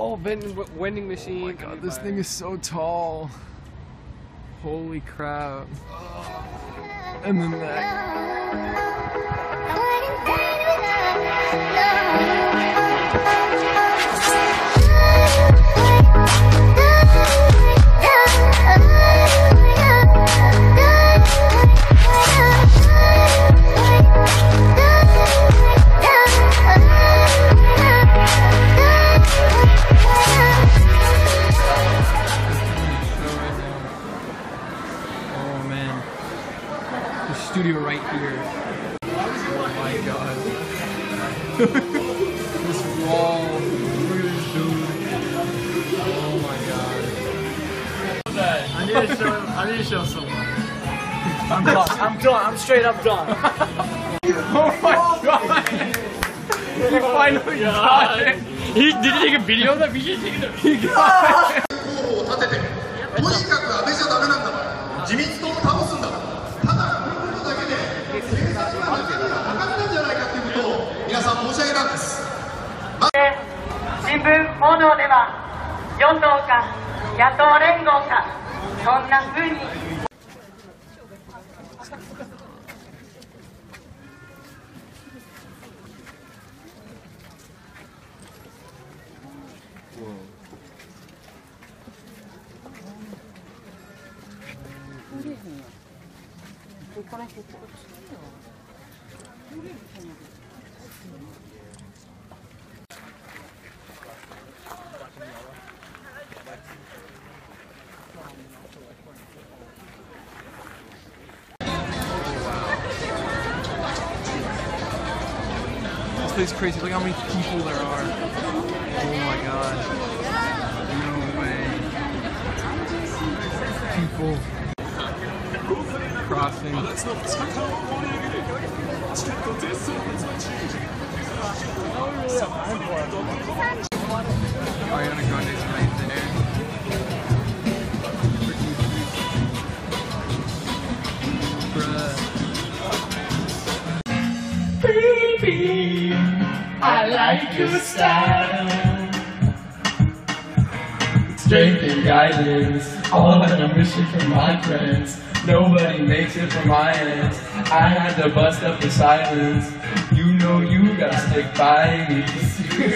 Oh, vending, vending machine. Oh my god, this thing is so tall. Holy crap. And then that. This wall. Look at this dude. Oh my god. I need to show. I need to show someone. I'm done. I'm done. I'm straight up done. Oh my god! He finally got it! He did he take a video of that? We should take it. He got it! 新聞報道では与党か野党連合かそんな風に。This place crazy. Look how many people there are. Oh my god. No way. People crossing. Ariana Grande's right there. Your style. Strength and guidance, all on a mission from my friends. Nobody makes it from my ends. I had to bust up the silence. You know you gotta stick by me.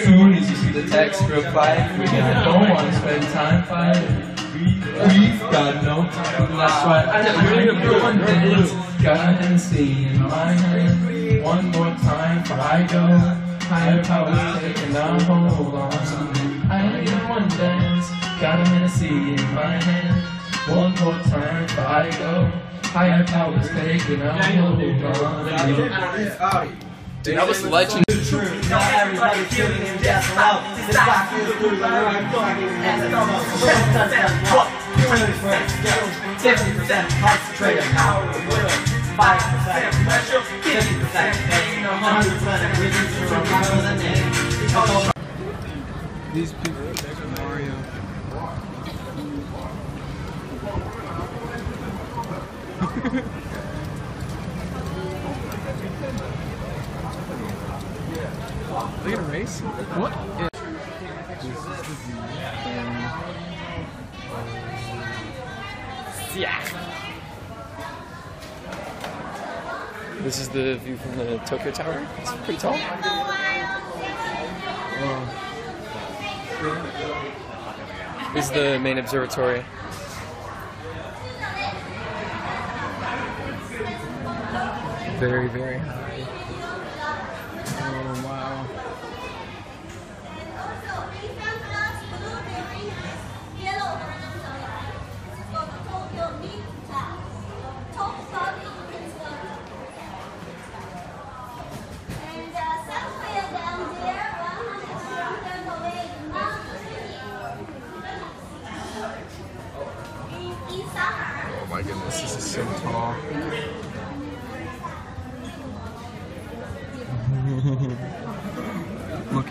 Soon as you see the text, reply me. I don't wanna spend time fighting. We've got no time, that's why I to one dance. Got Hennessy in my hand. One more time before I go. Higher powers taking a hold on me. I need one dance. Got a Hennessy in my hand. One more time before I go. Higher powers taking a hold on me. Dude, that was legend. Not everybody feeling him just loud. This rock is through the road, fucking and it's almost what? Fifty percent concentrated power will. Five percent special, fifty percent hundred percent. These people, Mario. Look at a race. What? Yeah. This is the view. This is the view from the Tokyo Tower. It's pretty tall. This is the main observatory. Very, very high.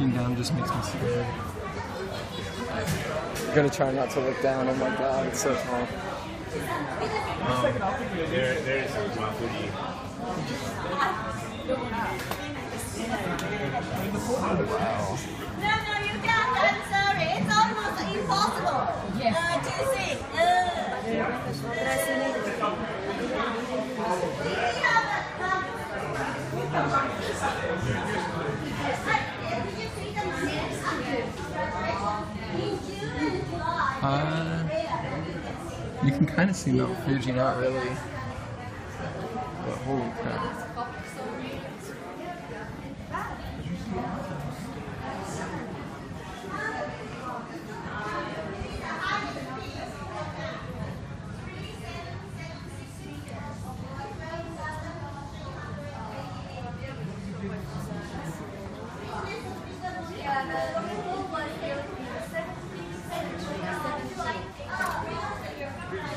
looking down just makes me scared. I'm gonna try not to look down. Oh my god, it's so tall. Um, there, there is wow. No, no, you can't. I'm sorry. It's almost impossible. Yes. Uh, do you see? Uh, yeah. You can kind of see Mount Fuji, not really. But holy crap.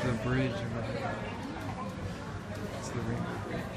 The bridge over there. It's the Rainbow Bridge.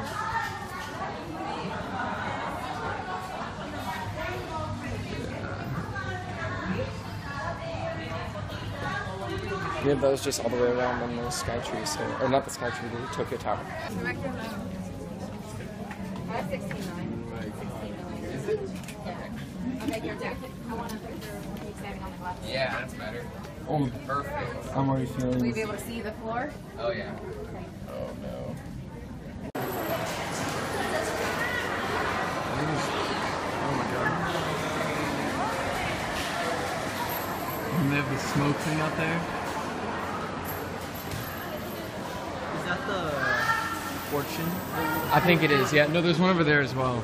Yeah, that was just all the way around on the sky tree, so or not the sky tree, the Tokyo Tower. Yeah, Okay, your deck. I want to pick your standing on the glass. Yeah, that's better. Oh, Perfect. I'm already Will you feeling. be able to see the floor? Oh yeah. Oh no. Oh my god. And they have the smoke thing out there. Is that the fortune? I think it is. Yeah. No, there's one over there as well.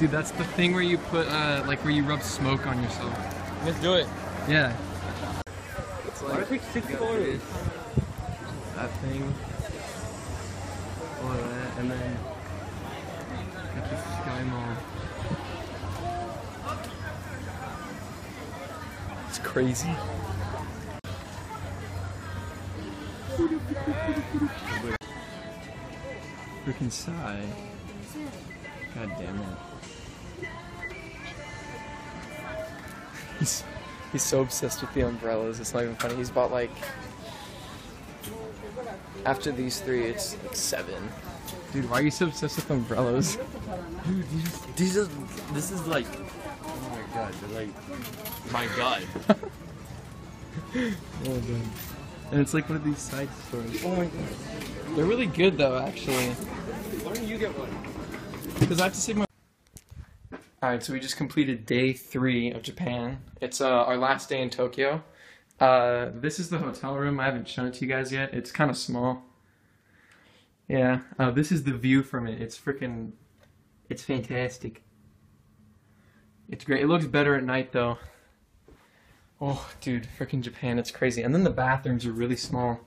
Dude, that's the thing where you put, uh, like, where you rub smoke on yourself. Let's do it. Yeah. Why do six floors? That thing. All of that, and then got Sky Mall. It's crazy. Freaking sigh. God damn it. He's he's so obsessed with the umbrellas. It's not even funny. He's bought like after these three, it's like seven. Dude, why are you so obsessed with umbrellas? Dude, these, these is this is like oh my god, they're like my god. Oh, god. And it's like one of these side stores. Oh my god. They're really good though, actually. Why don't you get one? Because I have to save my. Alright, so we just completed day three of Japan. It's uh, our last day in Tokyo. Uh, this is the hotel room. I haven't shown it to you guys yet. It's kind of small. Yeah, uh, this is the view from it. It's freaking. It's fantastic. It's great. It looks better at night though. Oh, dude, freaking Japan. It's crazy. And then the bathrooms are really small.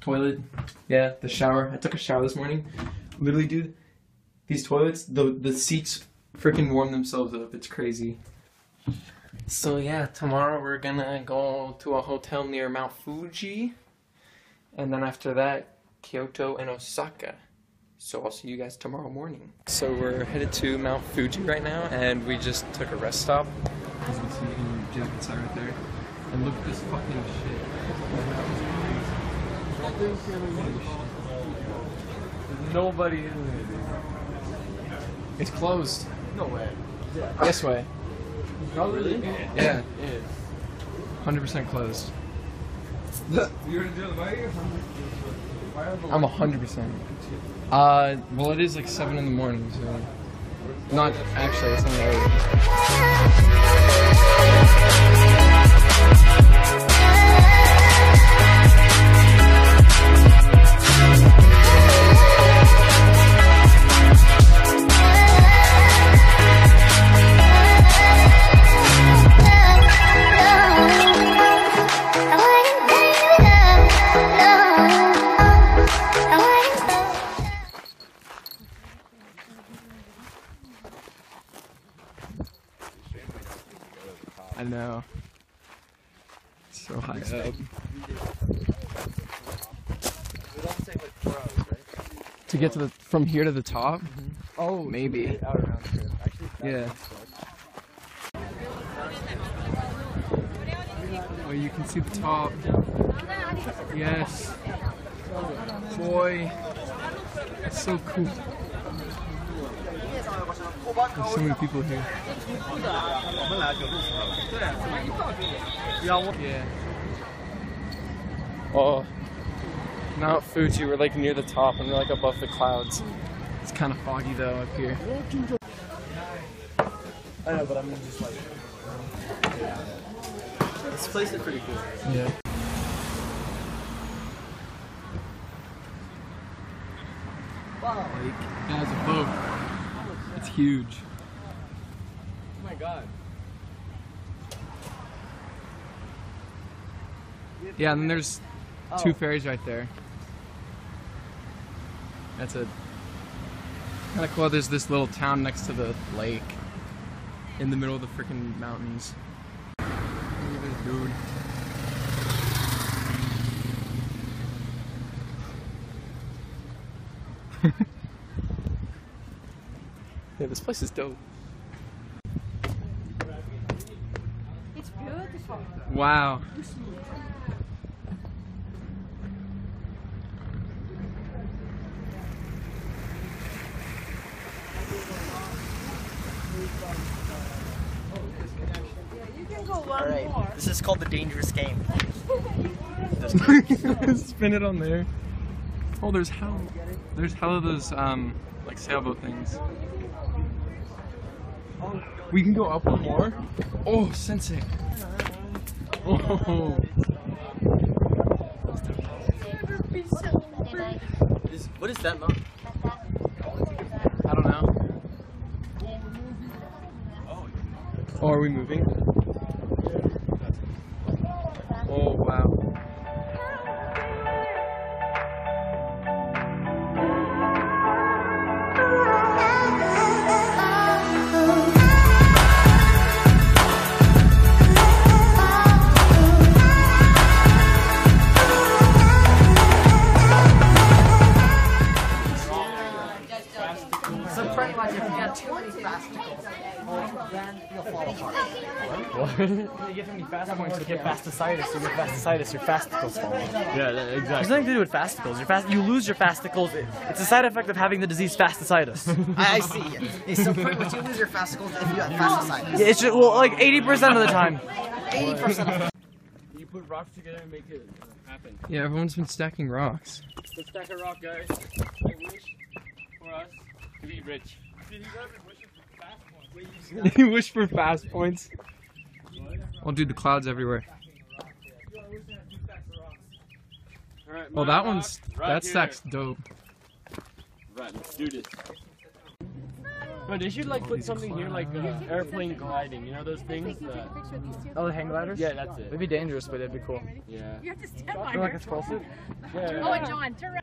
Toilet. Yeah, the shower. I took a shower this morning. Literally, dude, these toilets, the the seats freaking warm themselves up. It's crazy. So yeah, tomorrow we're gonna go to a hotel near Mount Fuji, and then after that, Kyoto and Osaka. So I'll see you guys tomorrow morning. So we're headed to Mount Fuji right now, and we just took a rest stop. As you can see in your jacket side right there. And look at this fucking shit. Nobody in there. It's closed. No way. Yeah. This way. Oh really? Yeah, Yeah. 100% closed. You're gonna do it by you? I'm 100%. Uh, well, it is like 7 in the morning, so. Not actually, it's not early. Get to the from here to the top? Oh, maybe. Yeah. Oh, you can see the top. Yes. Boy. It's so cool. There's so many people here. Yeah. Oh. Mount Fuji, we're like near the top and we're like above the clouds. It's kind of foggy though up here. I know, but I mean just like. This place is pretty cool. Yeah. Like, yeah, it's a boat. It's huge. Oh my god. Yeah, and then there's two oh. ferries right there. That's a kind of cool. There's this little town next to the lake in the middle of the freaking mountains. Look at this dude. yeah, this place is dope. It's beautiful. Wow. You can go one Alright, more. this is called the dangerous game. Spin it on there. Oh, there's hell. There's hell of those um like sailboat things. We can go up one more. Oh, sensei. Oh. Is, what is that mountain? I don't know. Oh, are we moving? Pretty much you get too many fasticles, then you'll fall apart. What? you get too many fasticles, you get fasciitis. You get fasciitis, your fasticles fall off. Yeah, exactly. There's nothing to do with fasticles. Your fast, you lose your fasticles. It- It's a side effect of having the disease fasciitis. I, I see. Yeah, so pretty much you lose your fascicles if you have fasciitis. Yeah, it's just, well, like 80% of the time. 80% of the time. You put rocks together and make it happen. Yeah, everyone's been stacking rocks. Let's stack a rock, guys. I wish for us to be rich. You wish for fast points. Oh, dude, the clouds everywhere. Alright, Oh, that one's right that here. stack's dope. Right, let's do this. No, they should like put something here like uh, airplane gliding. You know those things? That, Oh, the hang gliders? yeah, that's it. It'd be dangerous, but it'd be cool. Yeah. You have to stand by Feel like her. a scroll suit? yeah. Oh, John, turn around.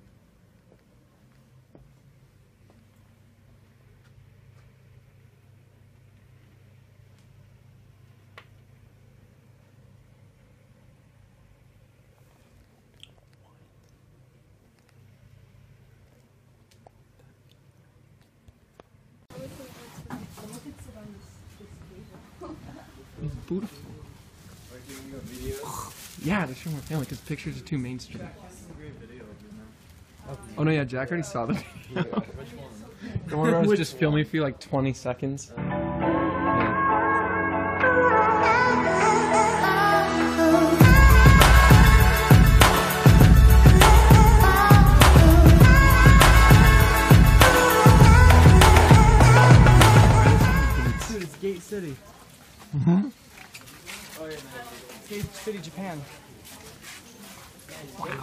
Yeah, to show my family because pictures are too mainstream. Oh no, yeah, Jack already saw the video. the one where I was just filming for like 20 seconds. Yeah. Dude, it's Gate City. Mhm. Gate City, Japan.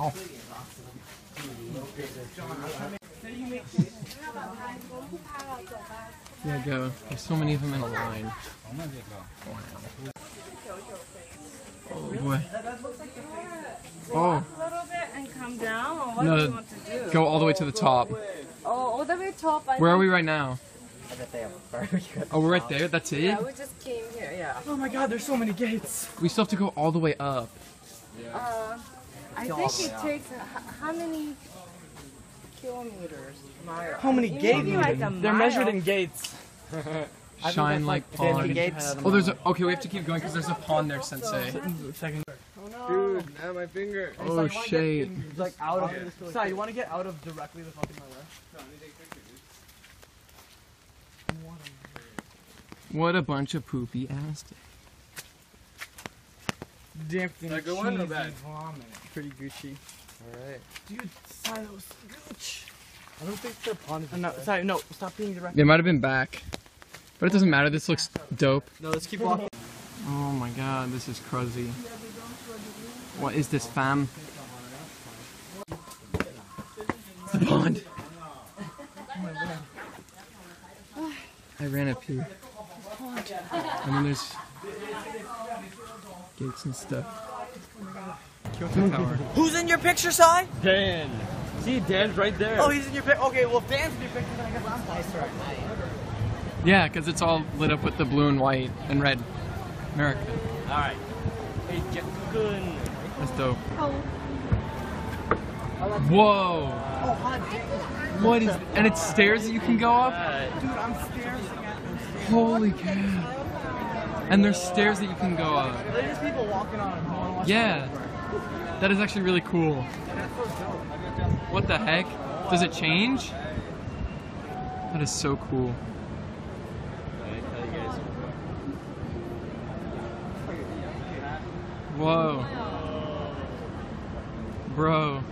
Wow. Yeah, go. There's so many of them in a line. Oh boy. Oh, A little bit and come down, what No, do you want to do? go all the way to the top. Oh, all the way top. I Where are we right now? I bet they have a barbecue. Oh, we're right there. That's Yeah, it. we just came here. Yeah. Oh my god, there's so many gates. We still have to go all the way up. Uh, I think it takes h- how many kilometers? Miles. How many gates? Maybe like a They're measured mile. in gates. Shine like pond. Oh, there's a. Okay, we have to keep going because there's a pond there, Sensei. Second. Oh, dude, now my finger. Oh shade. Like out of. Oh, Sorry, you want to get out of directly the fucking my left? What a bunch of poopy ass. Dipped in Like a one or cheesy bad? vomit. Pretty Gucci. Alright. Dude, Silos, gooch. I don't think their pond is. Uh, no, sorry, no. Stop being direct. They might have been back, but it doesn't matter. This looks dope. No, let's keep walking. Oh my god, this is crazy. What is this, fam? The pond. I ran up here. And then there's gates and stuff. Kyoto Tower. Who's in your picture, Sai? Dan. See, Dan's right there. Oh, he's in your picture. Okay, well, if Dan's in your picture, then I guess I'm Nicer at night. Yeah, because it's all lit up with the blue and white and red. America. Alright. Hey, get good. That's dope. Oh. Whoa! Oh, what is? And it's stairs that you can go up. Dude, I'm staring at them. Holy cow! And there's stairs that you can go up. There's just people walking on them. Yeah, that is actually really cool. What the heck? Does it change? That is so cool. Whoa. Bro.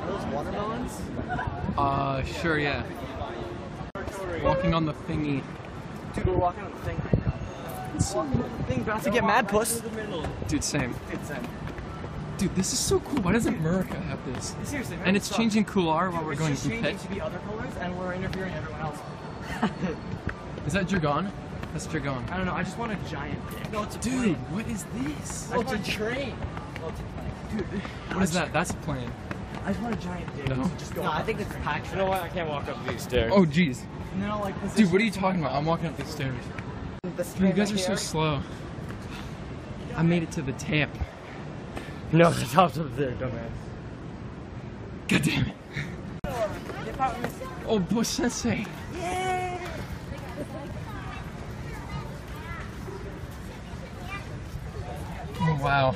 Are those watermelons? Uh, sure, yeah. Walking on the thingy. Dude, we're walking on the thing right now. Thing about to get mad, puss. Dude, same. It's um, Dude, this is so cool. Why doesn't America have this? seriously, man. And it's sucks. changing Kular while we're It's going just changing Phuket. to be other colors, and we're interfering everyone else. Is that Dragon? That's Dragon. I don't know. I just want a giant dick. No, it's a Dude, what is this? Oh, it's a train. Dude, What is that? That's a plane. I just want a giant dick. No. to Just go No, I think it's packed. You know what? I can't walk up these stairs. Oh, jeez. And like Dude, what are you talking about? I'm walking up these stairs. The Dude, you guys are so slow. I made it to the tap. No, the top's up there, dumbass. God damn it. Oh, boy, sensei. Oh, wow.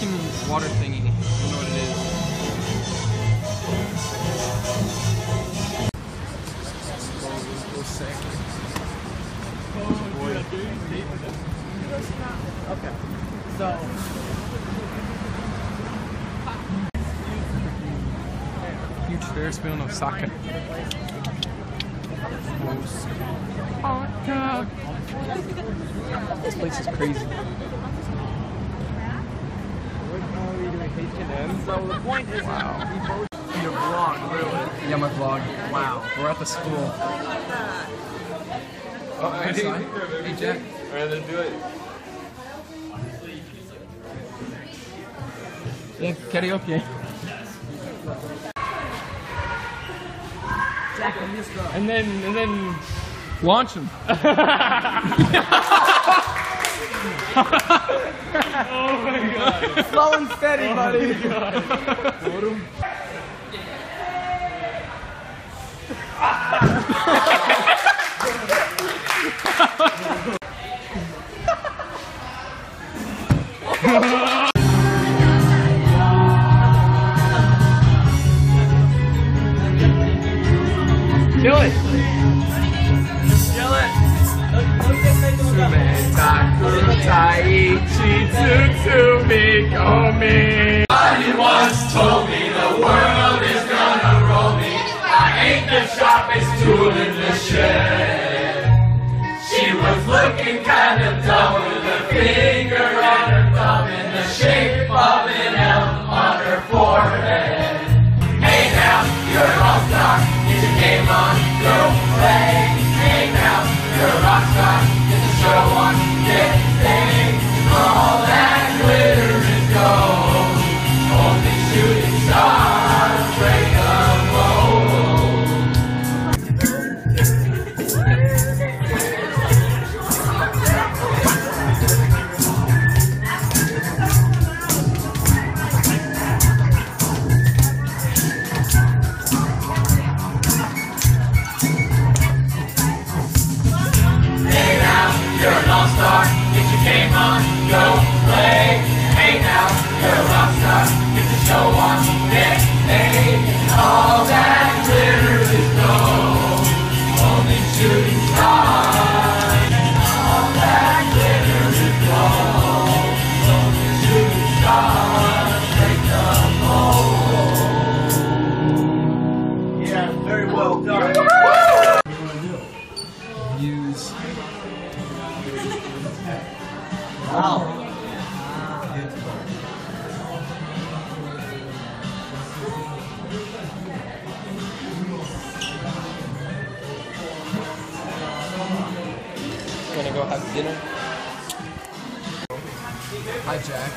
There's freaking water thingy. I don't know what it is. Okay. So. Huge Ferris wheel in Osaka. Osaka. This place is crazy. So the point is, Wow. your vlog, really. Yeah, my vlog. Wow. We're at the school. Oh, Hey, son. Hey, Jack. Alright, then do it. Yeah, karaoke. And then, and then. Launch him. Slow and steady, buddy. Kill Somebody once told me the world is gonna roll me. I ain't the sharpest tool in the shed. She was looking kind of dumb with a finger on her thumb in the shape of an L on her forehead. Yeah, dinner. Hi, Jack.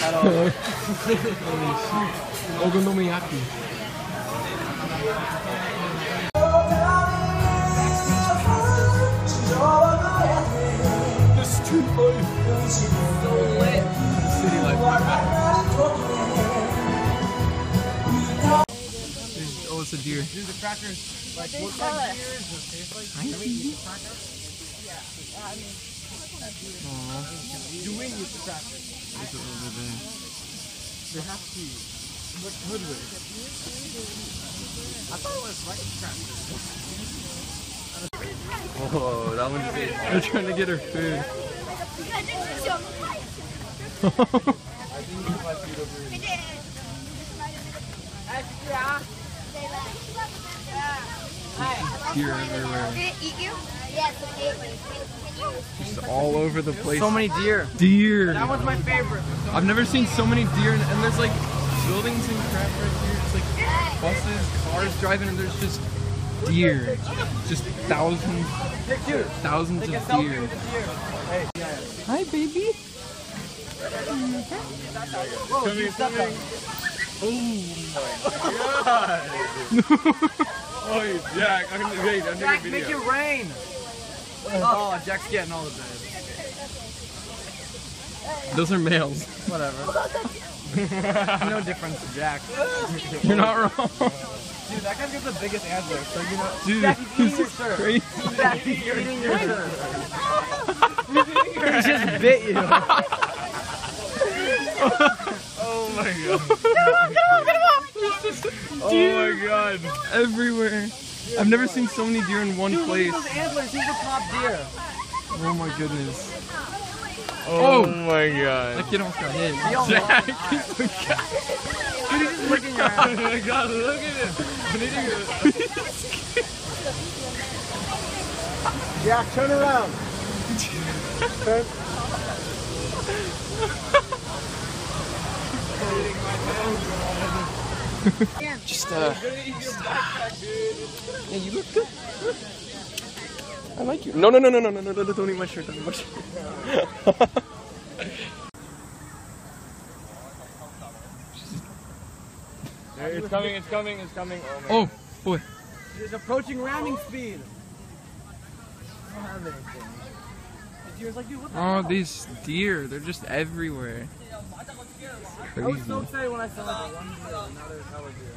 Hello. Okonomiyaki. The street life. So lit. The city life. Oh, it's a deer. Do the crackers like They look sell like it. deers? Or taste like? I Can we eat the crackers? Aww. Do we eat the crackers? It's over there. They have to. What would we? I thought it was like crackers. Oh, that one's big. They're trying to get her food. Deer everywhere. Did it eat you? Yes, it ate me. Just all over the place. So many deer. deer. That was my favorite. I've never seen so many deer, and, and there's like buildings and crap right here. It's like buses, cars driving, and there's just deer. Just thousands, thousands of deer. with the deer. Hey, yeah. Hi, baby. Whoa, you stepped on. Oh, Jack, I'm gonna wait. I'm Jack, make it rain. Oh, Jack's getting all the bed. Those are males. Whatever. no difference to Jack. You're not wrong. Dude, that guy's got the biggest antler, so you know. Dude, Jack, he's eating your is shirt. crazy. Jack, he's eating your shirt. he just bit you. Oh my god. Oh my god. Everywhere. I've never seen so many deer in one Dude, look place. at those antlers. He's the top deer. Oh my goodness. Oh, Oh. my god. That kid almost got hit. He almost- Jack. Dude, he's just licking your Oh my god, look at it. Jack, turn around. Turn. Just uh. Yeah, you look good. I like you. No, no, no, no, no, no, no, no, don't eat my shirt. Don't eat my shirt. It's coming, it's coming, it's coming. Oh Oh, boy. He's approaching ramming speed. I don't have anything. The deer's like, dude, what the Oh, hell? these deer. They're just everywhere. I was so excited when I saw like